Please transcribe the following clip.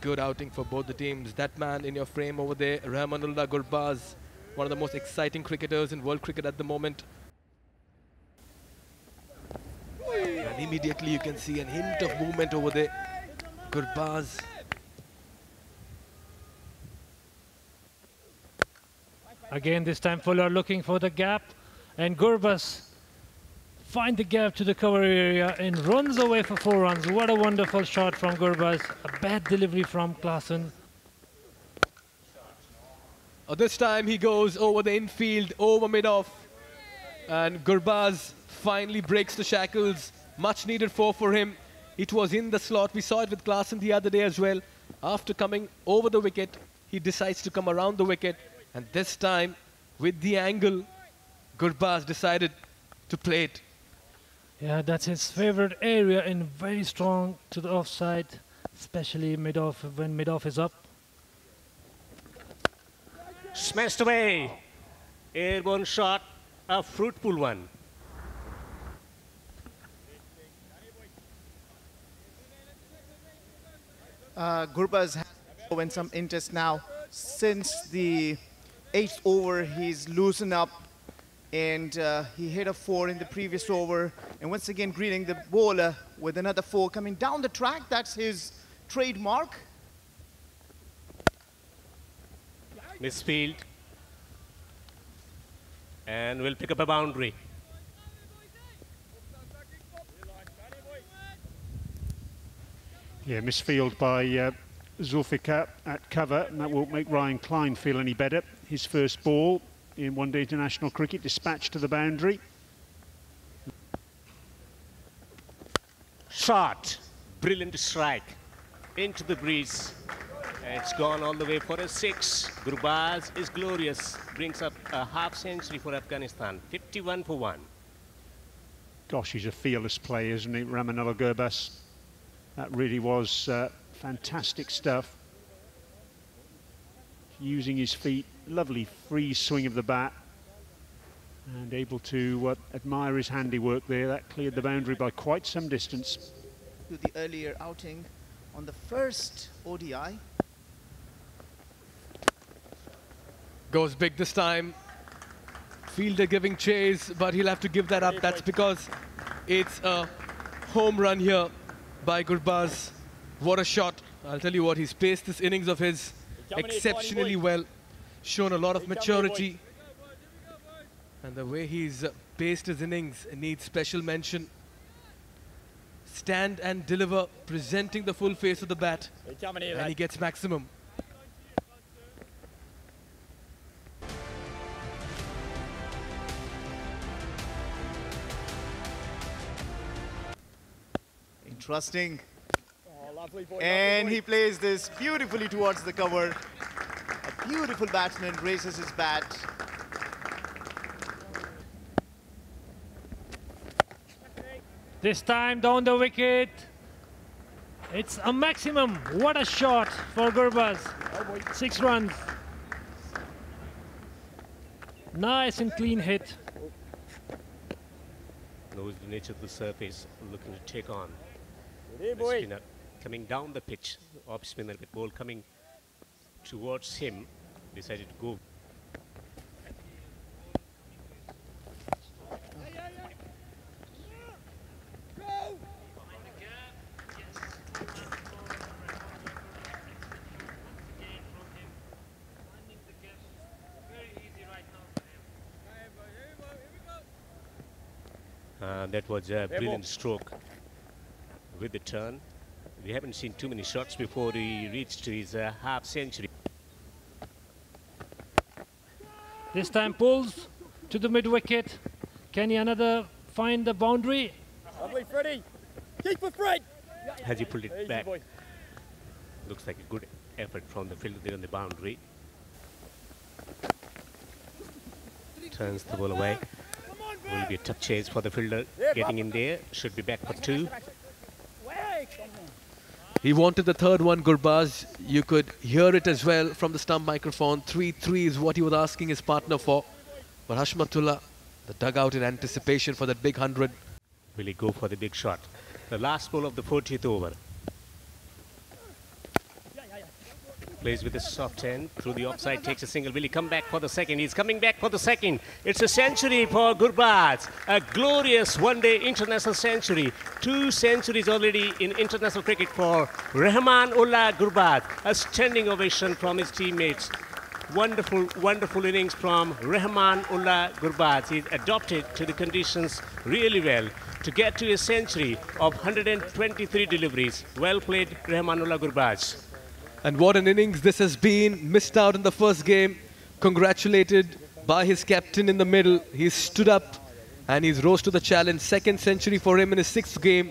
good outing for both the teams. That man in your frame over there, Rahmanullah Gurbaz, one of the most exciting cricketers in world cricket at the moment. And immediately you can see a hint of movement over there. Gurbaz. Again, this time Fuller looking for the gap. And Gurbaz find the gap to the cover area and runs away for four runs. What a wonderful shot from Gurbaz. A bad delivery from Klaassen. Oh, this time he goes over the infield, over mid-off. And Gurbaz finally breaks the shackles. Much needed four for him. It was in the slot. We saw it with Klaassen the other day as well. After coming over the wicket, he decides to come around the wicket. And this time, with the angle, Gurbaz decided to play it. Yeah, that's his favorite area and very strong to the offside, especially mid-off when mid-off is up. Smashed away. Airborne shot, a fruitful one. Uh, Gurbaz has shown some interest now. Since the eighth over, he's loosened up and uh, he hit a four in the previous over. And once again, greeting the bowler with another four coming down the track. That's his trademark. Misfield. And we'll pick up a boundary. Yeah, misfield by uh, Zulfiqar at cover, and that won't make Ryan Klein feel any better. His first ball in one-day international cricket, dispatched to the boundary. Shot. Brilliant strike. Into the breeze. It's gone all the way for a six. Gurbaz is glorious. Brings up a half century for Afghanistan. 51 for one. Gosh, he's a fearless player, isn't he, Rahmanullah Gurbaz? That really was uh, fantastic stuff. Using his feet, lovely free swing of the bat, and able to uh, admire his handiwork there. That cleared the boundary by quite some distance. To the earlier outing on the first ODI. Goes big this time. Fielder giving chase, but he'll have to give that up. That's because it's a home run here by Gurbaz. What a shot. I'll tell you what, he's paced this innings of his exceptionally well. Shown a lot of maturity. And the way he's paced his innings needs special mention. Stand and deliver, presenting the full face of the bat. And he gets maximum. Interesting. and he plays this beautifully towards the cover. A beautiful batsman raises his bat. This time down the wicket. It's a maximum. What a shot for Gurbaz. Six runs. Nice and clean hit. Knows the nature of the surface, looking to take on. Hey, The spinner coming down the pitch. Off spinner with ball coming towards him. Decided to go. Uh, that was a brilliant stroke with the turn. We haven't seen too many shots before he reached his uh, half century. This time pulls to the mid wicket. Can he another find the boundary? Lovely, Freddie. Keep for Fred. Has he pulled it Easy, back? boy. Looks like a good effort from the fielder there on the boundary. Turns the ball away. Will be a tough chase for the fielder getting in there. Should be back for two. He wanted the third one, Gurbaz. You could hear it as well from the stump microphone. 3-3 is what he was asking his partner for. But Hashmatullah, the dugout in anticipation for that big 100. Will he go for the big shot? The last ball of the 40th over. Plays with a soft end through the offside, takes a single. Will he come back for the second? He's coming back for the second. It's a century for Gurbaz. A glorious one-day international century. Two centuries already in international cricket for Rahmanullah Gurbaz. A standing ovation from his teammates. Wonderful, wonderful innings from Rahmanullah Gurbaz. He's adopted to the conditions really well to get to a century of 123 deliveries. Well played, Rahmanullah Gurbaz. And what an innings this has been. Missed out in the first game. Congratulated by his captain in the middle. He's stood up and he's rose to the challenge. Second century for him in his sixth game.